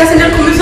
perfectas en el comienzo